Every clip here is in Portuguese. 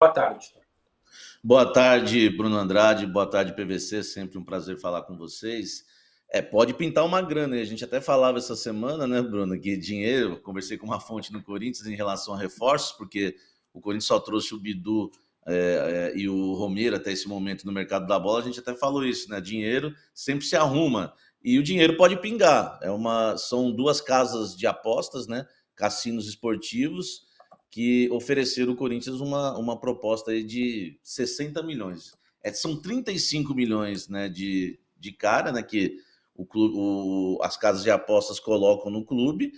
Boa tarde. Boa tarde, Bruno Andrade. Boa tarde, PVC. Sempre um prazer falar com vocês. É, pode pintar uma grana. A gente até falava essa semana, né, Bruno, que dinheiro. Conversei com uma fonte no Corinthians em relação a reforços, porque o Corinthians só trouxe o Bidu é, é, e o Romero até esse momento no mercado da bola. A gente até falou isso, né? Dinheiro sempre se arruma e o dinheiro pode pingar. É uma, são duas casas de apostas, né? Cassinos esportivos que ofereceram o Corinthians uma, uma proposta aí de 60 milhões. É, são 35 milhões né, de, de cara, né? Que o o, as casas de apostas colocam no clube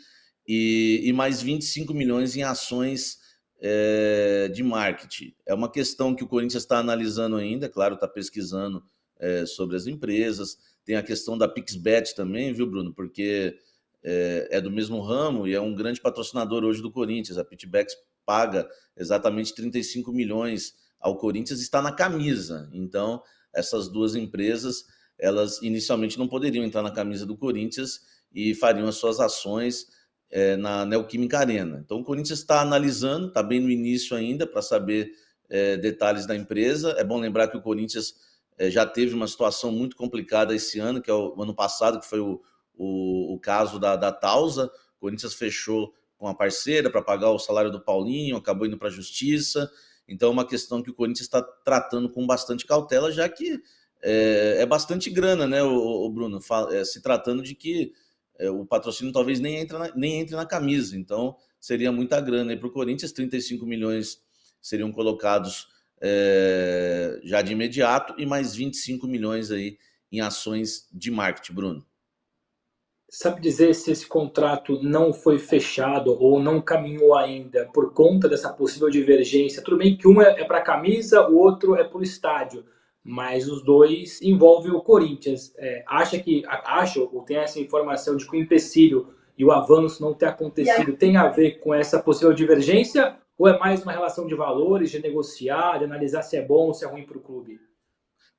e, e mais 25 milhões em ações é, de marketing. É uma questão que o Corinthians está analisando ainda, claro, está pesquisando é, sobre as empresas. Tem a questão da Pixbet também, viu, Bruno? Porque é, é, do mesmo ramo e é um grande patrocinador hoje do Corinthians. A Pitbacks paga exatamente 35 milhões ao Corinthians está na camisa. Então, essas duas empresas, elas inicialmente não poderiam entrar na camisa do Corinthians e fariam as suas ações é, na Neoquímica Arena. Então, o Corinthians está analisando, está bem no início ainda, para saber é, detalhes da empresa. É bom lembrar que o Corinthians é, já teve uma situação muito complicada esse ano, que é o ano passado, que foi o, o, o caso da, da Tausa. O Corinthians fechou com a parceira para pagar o salário do Paulinho, acabou indo para a justiça. Então, é uma questão que o Corinthians está tratando com bastante cautela, já que é, é bastante grana, né, o, o Bruno? É, se tratando de que é, o patrocínio talvez nem entre, na, nem entre na camisa. Então, seria muita grana para o Corinthians, 35 milhões seriam colocados é, já de imediato e mais 25 milhões aí em ações de marketing, Bruno. Sabe dizer se esse contrato não foi fechado ou não caminhou ainda por conta dessa possível divergência? Tudo bem que um é, é para a camisa, o outro é para o estádio, mas os dois envolvem o Corinthians. É, acha que acha ou tem essa informação de que o empecilho e o avanço não ter acontecido tem a ver com essa possível divergência ou é mais uma relação de valores, de negociar, de analisar se é bom ou se é ruim para o clube?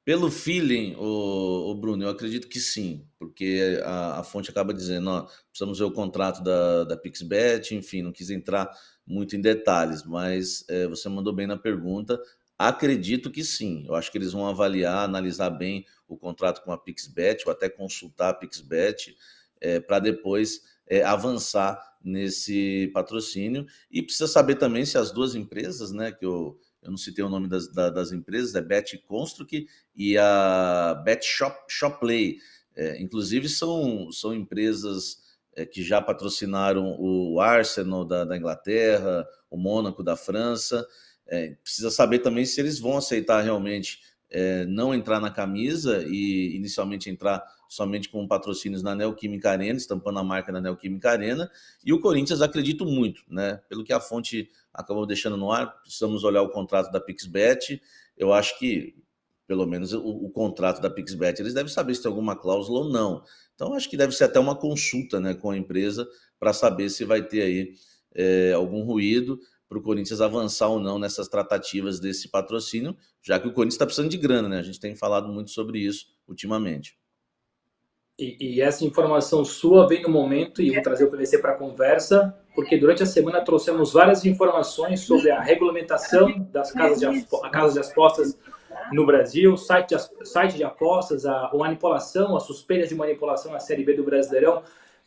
Pelo feeling, o, o, Bruno, eu acredito que sim, porque a, a fonte acaba dizendo, ó, precisamos ver o contrato da, da Pixbet, enfim, não quis entrar muito em detalhes, mas é, você mandou bem na pergunta. Acredito que sim. Eu acho que eles vão avaliar, analisar bem o contrato com a Pixbet, ou até consultar a Pixbet, é, para depois é, avançar nesse patrocínio. E precisa saber também se as duas empresas, né, que eu, eu não citei o nome das, das empresas, é Bet Construct e a Bet Shop, Shopplay. É, inclusive, são, são empresas é, que já patrocinaram o Arsenal da, da Inglaterra, o Mônaco da França. É, precisa saber também se eles vão aceitar realmente é, não entrar na camisa e inicialmente entrar somente com patrocínios na Neoquímica Arena, estampando a marca na Neoquímica Arena. E o Corinthians acredito muito, né? Pelo que a fonte acabou deixando no ar, precisamos olhar o contrato da Pixbet. Eu acho que, pelo menos, o, o contrato da Pixbet, eles devem saber se tem alguma cláusula ou não. Então, acho que deve ser até uma consulta né, com a empresa para saber se vai ter aí é, algum ruído para o Corinthians avançar ou não nessas tratativas desse patrocínio, já que o Corinthians está precisando de grana, né? A gente tem falado muito sobre isso ultimamente. E, e, essa informação sua vem no momento, e vou trazer o PVC para a conversa, porque durante a semana trouxemos várias informações sobre a regulamentação das casas de, casas de apostas no Brasil, site de, site de apostas, a, a manipulação, a suspeita de manipulação na Série B do Brasileirão.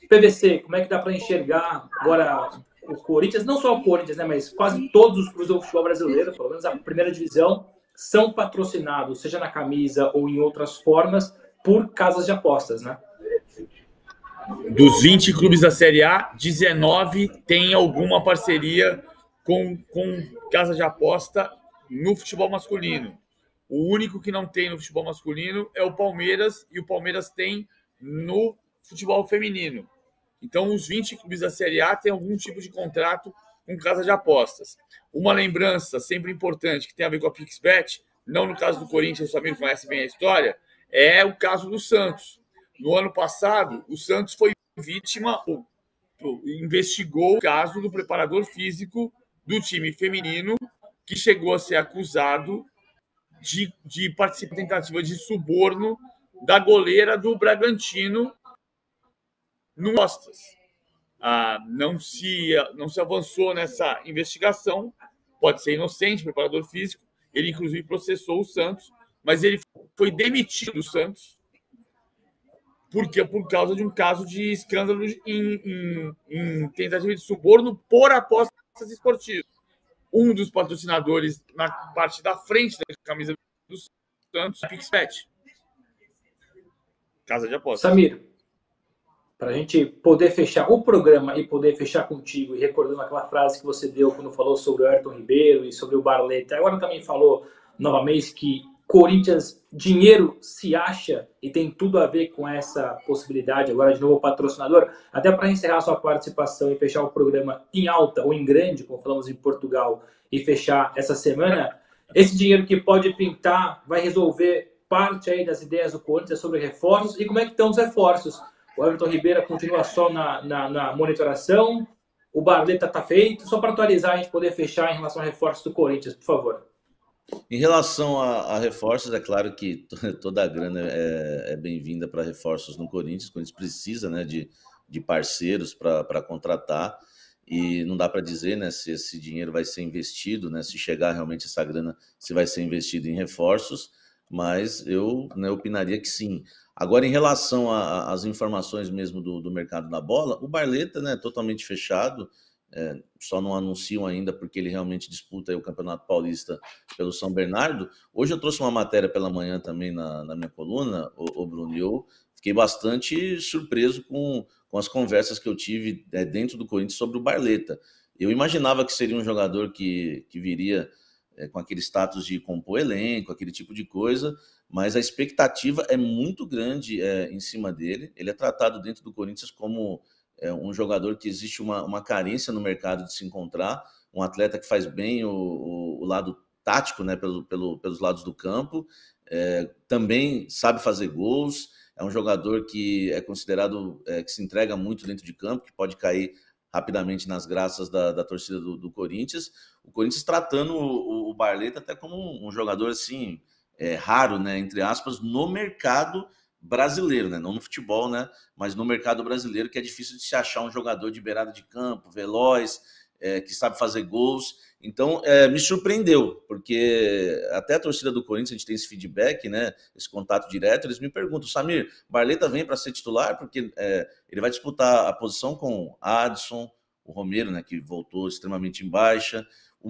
PVC, como é que dá para enxergar agora o Corinthians, não só o Corinthians, né, mas quase todos os clubes do futebol brasileiro, pelo menos a primeira divisão, são patrocinados, seja na camisa ou em outras formas, por casas de apostas, né? Dos 20 clubes da Série A, 19 têm alguma parceria com, com casa de aposta no futebol masculino. O único que não tem no futebol masculino é o Palmeiras, e o Palmeiras tem no futebol feminino. Então, os 20 clubes da Série A têm algum tipo de contrato com casa de apostas. Uma lembrança sempre importante que tem a ver com a Pixbet, não no caso do Corinthians, o Samir conhece bem a história, é o caso do Santos. No ano passado, o Santos foi vítima, ou, investigou o caso do preparador físico do time feminino, que chegou a ser acusado de, de participar tentativa de suborno da goleira do Bragantino no Costas. Ah, não, se, não se avançou nessa investigação, pode ser inocente, preparador físico. Ele, inclusive, processou o Santos, mas ele foi demitido do Santos porque por causa de um caso de escândalo em, em, em tentativa de suborno por apostas esportivas. Um dos patrocinadores na parte da frente da camisa do Santos, Pixpet. Casa de apostas. Samir, para a gente poder fechar o programa e poder fechar contigo e recordando aquela frase que você deu quando falou sobre o Ayrton Ribeiro e sobre o Barleta, agora também falou novamente que Corinthians, dinheiro se acha e tem tudo a ver com essa possibilidade agora de novo patrocinador. Até para encerrar sua participação e fechar o programa em alta ou em grande, como falamos em Portugal, e fechar essa semana, esse dinheiro que pode pintar vai resolver parte aí das ideias do Corinthians sobre reforços e como é que estão os reforços. O Everton Ribeiro continua só na, na, na monitoração, o Barleta está feito, só para atualizar a gente poder fechar em relação a reforços do Corinthians, por favor. Em relação a, a, reforços, é claro que toda a grana é, é bem-vinda para reforços no Corinthians. O Corinthians precisa né, de, de parceiros para contratar e não dá para dizer né, se esse dinheiro vai ser investido, né, se chegar realmente essa grana, se vai ser investido em reforços, mas eu né, opinaria que sim. Agora, em relação às informações mesmo do, do mercado da bola, o Barleta né, totalmente fechado, é, só não anunciam ainda porque ele realmente disputa o Campeonato Paulista pelo São Bernardo. Hoje eu trouxe uma matéria pela manhã também na, na minha coluna, o, o Bruno, e eu fiquei bastante surpreso com, com as conversas que eu tive é, dentro do Corinthians sobre o Barleta. Eu imaginava que seria um jogador que, que viria é, com aquele status de compor elenco, aquele tipo de coisa, mas a expectativa é muito grande é, em cima dele. Ele é tratado dentro do Corinthians como é um jogador que existe uma, uma carência no mercado de se encontrar, um atleta que faz bem o, o, o lado tático, né, pelo, pelo, pelos lados do campo, é, também sabe fazer gols, é um jogador que é considerado, é, que se entrega muito dentro de campo, que pode cair rapidamente nas graças da, da torcida do, do, Corinthians. O Corinthians tratando o, o Barleta até como um, um jogador assim, é, raro, né, entre aspas, no mercado brasileiro, né? Não no futebol, né? Mas no mercado brasileiro, que é difícil de se achar um jogador de beirada de campo, veloz, é, que sabe fazer gols. Então, é, me surpreendeu, porque até a torcida do Corinthians, a gente tem esse feedback, né? Esse contato direto, eles me perguntam, Samir, Barleta vem para ser titular, porque é, ele vai disputar a posição com Adson, o Romero, né? Que voltou extremamente em baixa.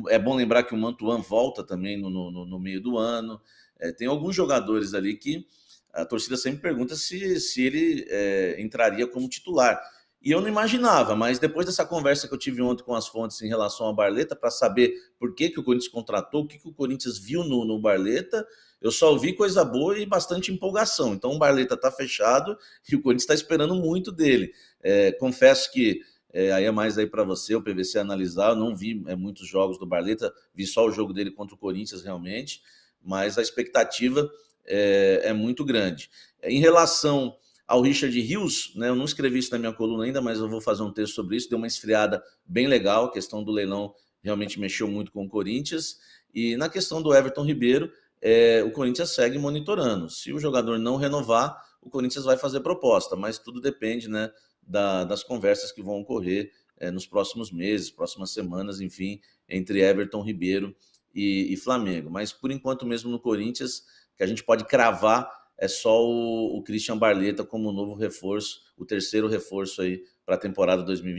É bom lembrar que o Mantuan volta também no, no, no meio do ano. É, tem alguns jogadores ali que a torcida sempre pergunta se, se ele é, entraria como titular. E eu não imaginava, mas depois dessa conversa que eu tive ontem com as fontes em relação ao Barleta, para saber por que, que o Corinthians contratou, o que, que o Corinthians viu no, no Barleta, eu só ouvi coisa boa e bastante empolgação. Então o Barleta está fechado e o Corinthians está esperando muito dele. É, confesso que é, aí é mais aí para você, o PVC analisar. Eu não vi é, muitos jogos do Barleta, vi só o jogo dele contra o Corinthians realmente, mas a expectativa é, é muito grande. Em relação ao Richard Rios, né, eu não escrevi isso na minha coluna ainda, mas eu vou fazer um texto sobre isso. Deu uma esfriada bem legal, a questão do leilão realmente mexeu muito com o Corinthians. E na questão do Everton Ribeiro, é, o Corinthians segue monitorando. Se o jogador não renovar, o Corinthians vai fazer proposta, mas tudo depende né, da, das conversas que vão ocorrer é, nos próximos meses, próximas semanas, enfim, entre Everton Ribeiro e, e Flamengo. Mas por enquanto, mesmo no Corinthians, que a gente pode cravar é só o, o Christian Barleta como novo reforço, o terceiro reforço aí para a temporada 2020.